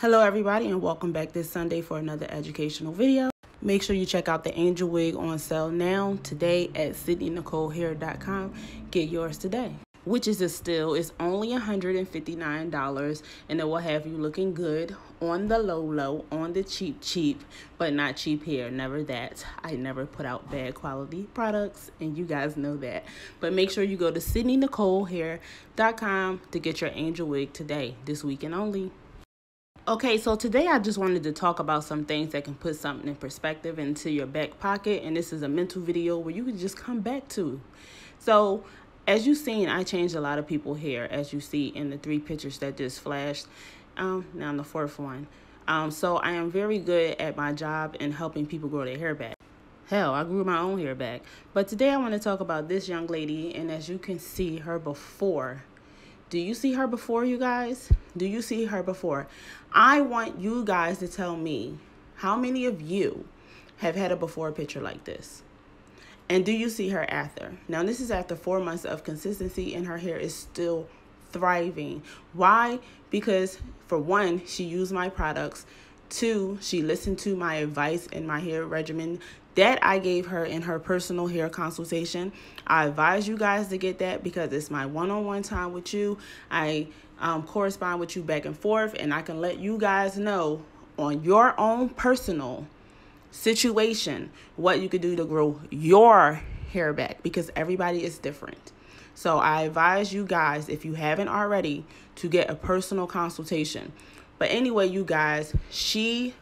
Hello everybody and welcome back this Sunday for another educational video. Make sure you check out the Angel Wig on sale now today at sydneynicolehair.com. Get yours today. Which is a still is only $159 and it will have you looking good on the low low, on the cheap cheap, but not cheap hair. Never that. I never put out bad quality products and you guys know that. But make sure you go to sydneynicolehair.com to get your angel wig today, this weekend only. Okay, so today I just wanted to talk about some things that can put something in perspective into your back pocket. And this is a mental video where you can just come back to. So, as you've seen, I changed a lot of people hair, as you see in the three pictures that just flashed. Um, now on the fourth one. Um, so I am very good at my job in helping people grow their hair back. Hell, I grew my own hair back. But today I want to talk about this young lady, and as you can see her before do you see her before, you guys? Do you see her before? I want you guys to tell me how many of you have had a before picture like this? And do you see her after? Now, this is after four months of consistency, and her hair is still thriving. Why? Because, for one, she used my products. Two, she listened to my advice and my hair regimen that I gave her in her personal hair consultation. I advise you guys to get that because it's my one on one time with you. I um, correspond with you back and forth, and I can let you guys know on your own personal situation what you could do to grow your hair back because everybody is different. So I advise you guys, if you haven't already, to get a personal consultation. But anyway, you guys, she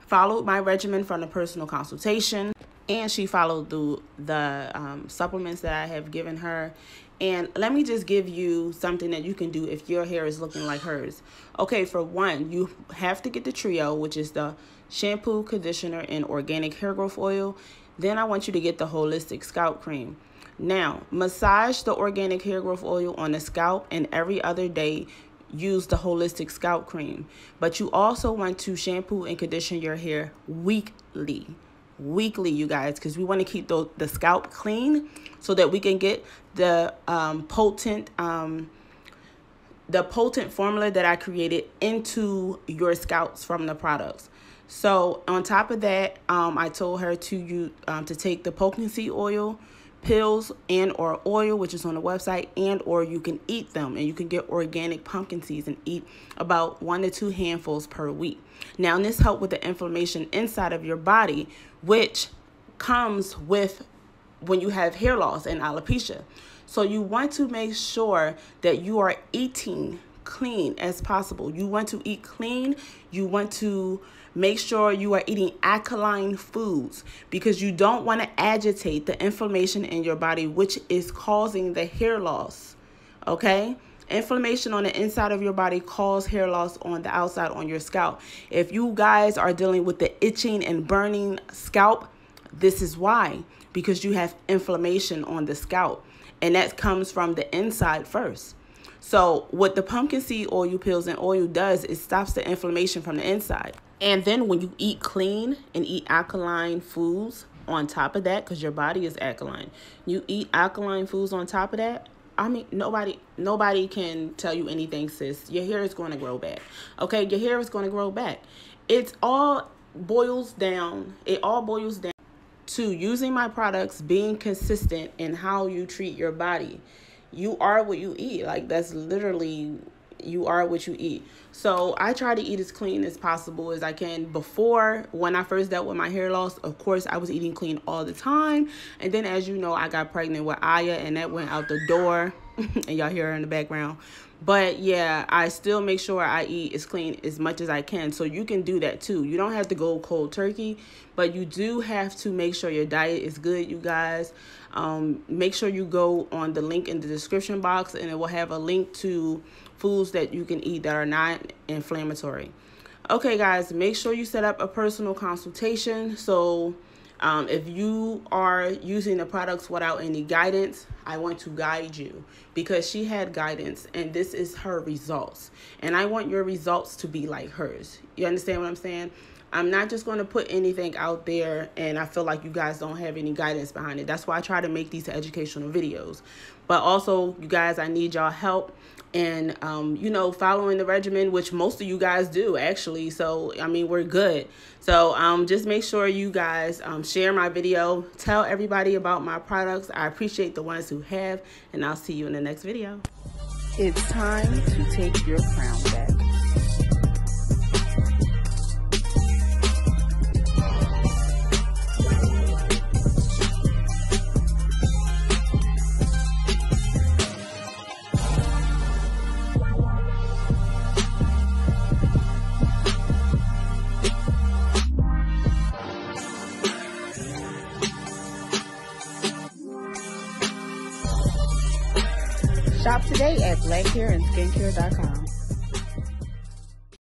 followed my regimen from the personal consultation and she followed the the um, supplements that I have given her. And let me just give you something that you can do if your hair is looking like hers. Okay, for one, you have to get the trio, which is the shampoo, conditioner, and organic hair growth oil. Then I want you to get the holistic scalp cream. Now, massage the organic hair growth oil on the scalp, and every other day, use the holistic scalp cream. But you also want to shampoo and condition your hair weekly weekly, you guys, because we want to keep the, the scalp clean so that we can get the um, potent um, the potent formula that I created into your scalps from the products. So on top of that, um, I told her to you um, to take the potency oil pills and or oil which is on the website and or you can eat them. And you can get organic pumpkin seeds and eat about one to two handfuls per week. Now this help with the inflammation inside of your body which comes with when you have hair loss and alopecia. So you want to make sure that you are eating clean as possible you want to eat clean you want to Make sure you are eating alkaline foods because you don't want to agitate the inflammation in your body, which is causing the hair loss. Okay? Inflammation on the inside of your body causes hair loss on the outside on your scalp. If you guys are dealing with the itching and burning scalp, this is why because you have inflammation on the scalp and that comes from the inside first. So, what the pumpkin seed oil pills and oil does is stops the inflammation from the inside. And then when you eat clean and eat alkaline foods on top of that, because your body is alkaline, you eat alkaline foods on top of that. I mean, nobody, nobody can tell you anything, sis. Your hair is going to grow back. Okay, your hair is going to grow back. It's all boils down. It all boils down to using my products, being consistent in how you treat your body. You are what you eat. Like that's literally you are what you eat. So I try to eat as clean as possible as I can. Before, when I first dealt with my hair loss, of course, I was eating clean all the time. And then, as you know, I got pregnant with Aya, and that went out the door. and y'all hear her in the background. But yeah, I still make sure I eat as clean as much as I can. So you can do that too. You don't have to go cold turkey, but you do have to make sure your diet is good, you guys. Um, make sure you go on the link in the description box and it will have a link to foods that you can eat that are not inflammatory. Okay, guys, make sure you set up a personal consultation. So, um, if you are using the products without any guidance, I want to guide you because she had guidance and this is her results. And I want your results to be like hers. You understand what I'm saying? I'm not just going to put anything out there and I feel like you guys don't have any guidance behind it. That's why I try to make these educational videos. But also, you guys, I need y'all help and um, you know following the regimen which most of you guys do actually. So i mean we're good. So um, just make sure you guys um, share my video. Tell everybody about my products. I appreciate the ones who have and i'll see you in the next video. It's time to take your crown back Shop today at blackhairandskincare.com.